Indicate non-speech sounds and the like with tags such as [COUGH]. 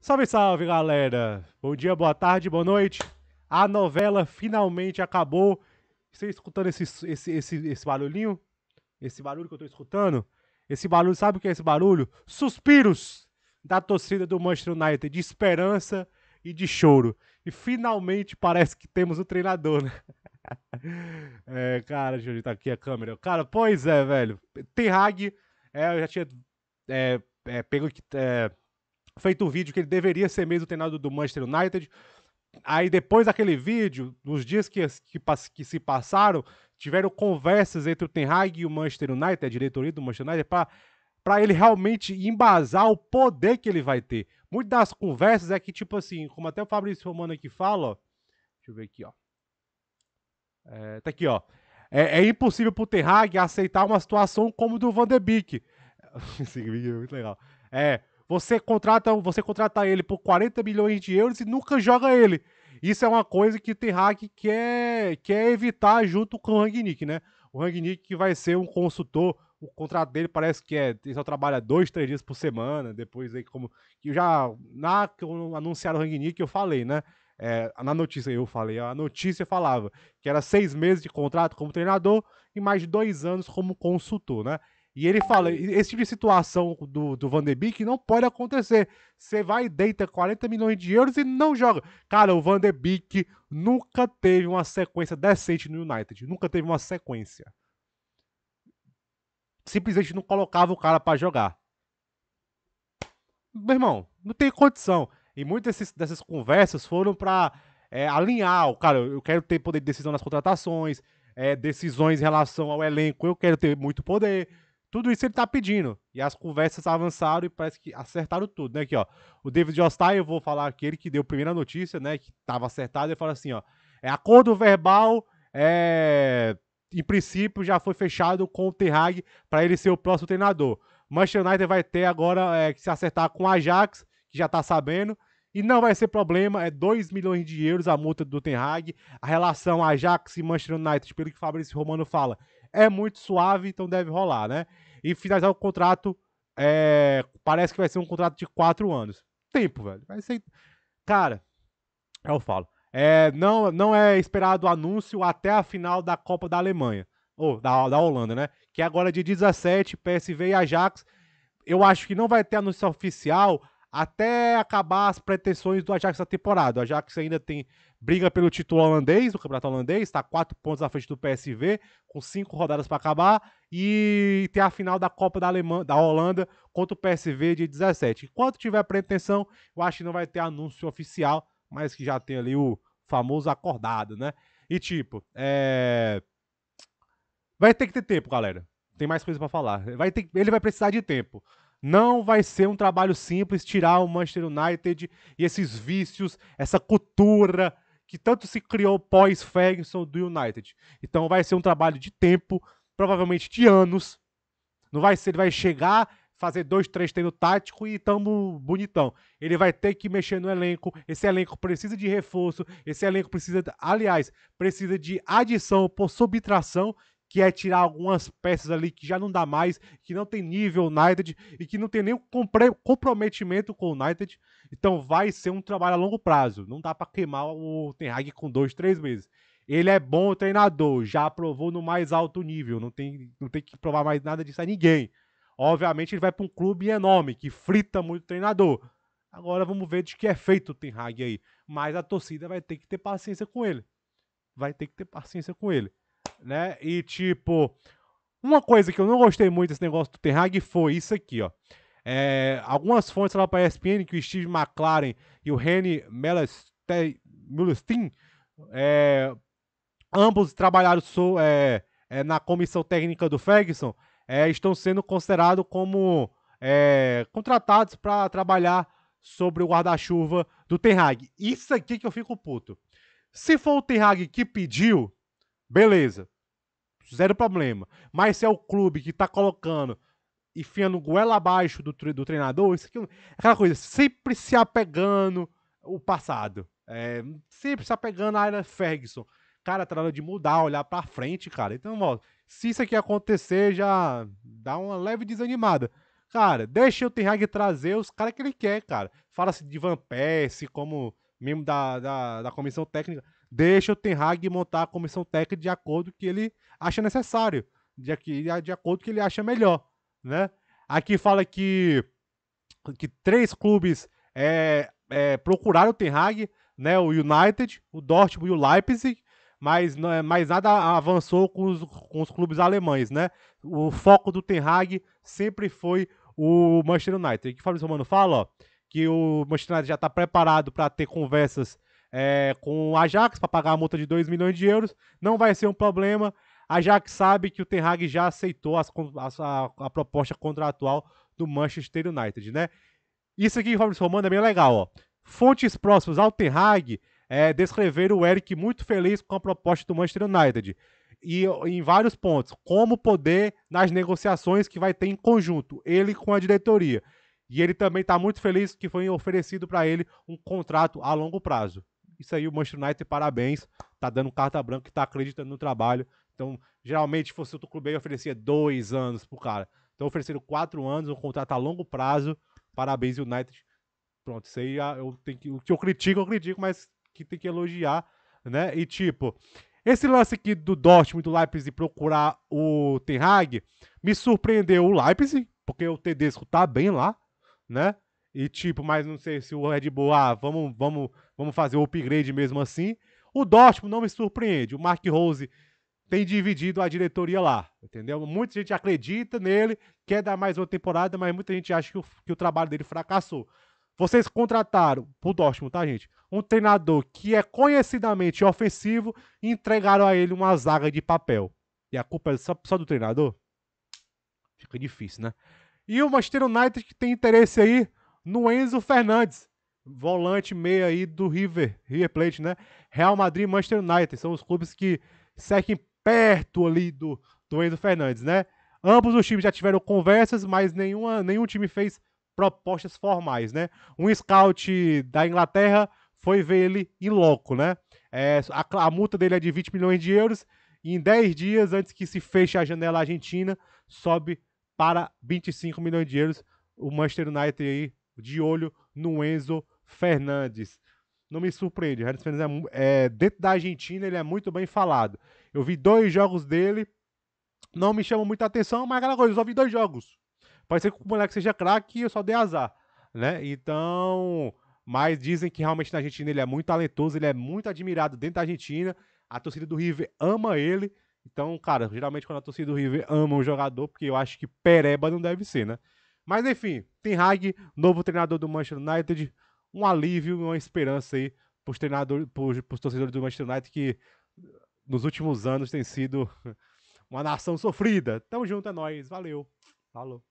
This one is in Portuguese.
Salve, salve, galera! Bom dia, boa tarde, boa noite. A novela finalmente acabou. Você escutando esse, esse, esse, esse barulhinho? Esse barulho que eu tô escutando? Esse barulho, sabe o que é esse barulho? Suspiros da torcida do Manchester United, de esperança e de choro. E finalmente parece que temos o treinador, né? [LAUGHS] é, cara, deixa eu ajeitar aqui a câmera. Cara, pois é, velho. Ten é, eu já tinha é, é, pego, é, feito um vídeo que ele deveria ser mesmo treinador do Manchester United. Aí depois daquele vídeo, nos dias que, que, que, se passaram, tiveram conversas entre o Ten Hag e o Manchester United, a diretoria do Manchester United, para ele realmente embasar o poder que ele vai ter. Muitas das conversas é que, tipo assim, como até o Fabrício Romano aqui fala, ó, deixa eu ver aqui, ó. É, tá aqui, ó. É, é impossível pro Ten Hag aceitar uma situação como do Van de Beek. [LAUGHS] Esse vídeo é muito legal. É, você contrata, você contrata ele por 40 milhões de euros e nunca joga ele. Isso é uma coisa que o Ten Hag quer, quer evitar junto com o Rangnick, né? O Rangnick que vai ser um consultor, o contrato dele parece que é, ele só trabalha dois, três dias por semana, depois aí como, que já, na que anunciaram o Rangnick eu falei, né? É, na notícia eu falei, a notícia falava que era seis meses de contrato como treinador e mais dois anos como consultor, né? E ele fala, esse tipo de situação do, do Van de Beek não pode acontecer. Você vai e deita 40 milhões de euros e não joga. Cara, o Van de Beek nunca teve uma sequência decente no United. Nunca teve uma sequência. Simplesmente não colocava o cara para jogar. Meu irmão, não tem condição. E muitas dessas, dessas conversas foram para é, alinhar. Cara, eu quero ter poder de decisão nas contratações, é, decisões em relação ao elenco, eu quero ter muito poder tudo isso ele tá pedindo. E as conversas avançaram e parece que acertaram tudo, né? Aqui, ó. O David Ostai, eu vou falar aquele que deu a primeira notícia, né? Que tava acertado. Ele fala assim, ó. É acordo verbal, é... em princípio, já foi fechado com o Terhag para ele ser o próximo treinador. Manchester United vai ter agora é, que se acertar com o Ajax, que já tá sabendo. E não vai ser problema, é 2 milhões de euros a multa do Ten Hag. A relação Ajax e Manchester United, pelo que Fabrício Romano fala, é muito suave, então deve rolar, né? E finalizar o contrato, é, parece que vai ser um contrato de quatro anos. Tempo, velho. Vai ser. Cara, eu falo. É, não, não é esperado anúncio até a final da Copa da Alemanha. Ou da, da Holanda, né? Que é agora de 17, PSV e Ajax. Eu acho que não vai ter anúncio oficial até acabar as pretensões do Ajax da temporada. O Ajax ainda tem briga pelo título holandês, do campeonato holandês, está quatro pontos à frente do PSV, com cinco rodadas para acabar, e tem a final da Copa da, Alemanha, da Holanda contra o PSV de 17. Enquanto tiver pretensão, eu acho que não vai ter anúncio oficial, mas que já tem ali o famoso acordado, né? E tipo, é... vai ter que ter tempo, galera. Tem mais coisa para falar. Vai ter... Ele vai precisar de tempo. Não vai ser um trabalho simples tirar o Manchester United e esses vícios, essa cultura que tanto se criou pós-Ferguson do United. Então vai ser um trabalho de tempo, provavelmente de anos. Não vai ser, ele vai chegar, fazer dois, três treinos tático e tamo bonitão. Ele vai ter que mexer no elenco. Esse elenco precisa de reforço. Esse elenco precisa, aliás, precisa de adição por subtração que é tirar algumas peças ali que já não dá mais, que não tem nível United e que não tem nenhum comprometimento com o United. Então vai ser um trabalho a longo prazo. Não dá para queimar o Ten Hag com dois, três meses. Ele é bom treinador, já provou no mais alto nível, não tem, não tem que provar mais nada disso a ninguém. Obviamente ele vai para um clube enorme, que frita muito o treinador. Agora vamos ver de que é feito o Ten Hag aí. Mas a torcida vai ter que ter paciência com ele. Vai ter que ter paciência com ele né? E tipo, uma coisa que eu não gostei muito desse negócio do Ten Hag foi isso aqui, ó. É, algumas fontes lá para a ESPN que o Steve McLaren e o Reni Melestein é, ambos trabalharam so, é, é, na comissão técnica do Ferguson, é, estão sendo considerados como é, contratados para trabalhar sobre o guarda-chuva do Ten Hag. Isso aqui que eu fico puto. Se for o Ten Hag que pediu, Beleza. Zero problema. Mas se é o clube que tá colocando, enfiando goela abaixo do, do treinador, isso aqui, aquela coisa, sempre se apegando o passado. É, sempre se apegando à era Ferguson. Cara, tá na hora de mudar, olhar pra frente, cara. Então, ó, se isso aqui acontecer, já dá uma leve desanimada. Cara, deixa o Ten Hag trazer os caras que ele quer, cara. Fala-se de Van Persie como membro da, da, da comissão técnica. Deixa o Ten Hag montar a comissão técnica de acordo com que ele acha necessário. De, de acordo que ele acha melhor, né? Aqui fala que, que três clubes é, é, procuraram o Ten Hag, né? O United, o Dortmund e o Leipzig mas, é, mas nada avançou com os, com os clubes alemães, né? O foco do Ten Hag sempre foi o Manchester United. O que o Fabrício Romano fala, ó, que o Manchester United já está preparado para ter conversas é, com o Ajax para pagar a multa de 2 milhões de euros. Não vai ser um problema. A Ajax sabe que o Ten Hag já aceitou as, a, a, proposta contratual do Manchester United, né? Isso aqui, Fabrício Romano, é bem legal, ó. Fontes próximas ao Ten Hag é, descreveram o Eric muito feliz com a proposta do Manchester United. E em vários pontos, como poder nas negociações que vai ter em conjunto, ele com a diretoria. E ele também está muito feliz que foi oferecido para ele um contrato a longo prazo. Isso aí, o Manchester United, parabéns. Tá dando carta branca e tá acreditando no trabalho. Então, geralmente, se fosse outro clube aí, oferecia dois anos pro cara. Então, ofereceram quatro anos, um contrato a longo prazo. Parabéns, United. Pronto, isso aí eu tenho que, o que eu critico, eu critico, mas que tem que elogiar, né? E tipo, esse lance aqui do Dortmund do Leipzig procurar o Ten Hag me surpreendeu o Leipzig, porque o Tedesco tá bem lá, né? E tipo, mas não sei se o Red Bull, ah, vamos, vamos, vamos fazer o upgrade mesmo assim. O Dortmund não me surpreende. O Mark Rose tem dividido a diretoria lá, entendeu? Muita gente acredita nele, quer dar mais uma temporada, mas muita gente acha que o, que o trabalho dele fracassou. Vocês contrataram, pro Dortmund, tá, gente? Um treinador que é conhecidamente ofensivo e entregaram a ele uma zaga de papel. E a culpa é só, só do treinador? Fica difícil, né? E o Manchester United que tem interesse aí no Enzo Fernandes, volante meia aí do River, River Plate, né? Real Madrid e Manchester United são os clubes que seguem perto ali do, do Enzo Fernandes, né? Ambos os times já tiveram conversas, mas nenhuma, nenhum time fez propostas formais, né? Um scout da Inglaterra foi ver ele em loco, né? É, a, a, multa dele é de 20 milhões de euros e em 10 dias, antes que se feche a janela argentina, sobe para 25 milhões de euros. O Manchester United aí de olho no Enzo Fernandes. Não me surpreende, Enzo Fernandes é, é, dentro da Argentina ele é muito bem falado. Eu vi dois jogos dele, não me chamam muita atenção, mas aquela coisa, eu só vi dois jogos. Pode ser que o moleque seja craque e eu só dei azar, né? Então, mas dizem que realmente na Argentina ele é muito talentoso, ele é muito admirado dentro da Argentina. A torcida do River ama ele. Então, cara, geralmente quando a torcida do River ama um jogador, porque eu acho que Pereba não deve ser, né? Mas enfim, Ten Hag, novo treinador do Manchester United, um alívio e uma esperança aí para os treinadores, para os torcedores do Manchester United que nos últimos anos tem sido [LAUGHS] uma nação sofrida. Tamo junto, é nóis. Valeu. Falou.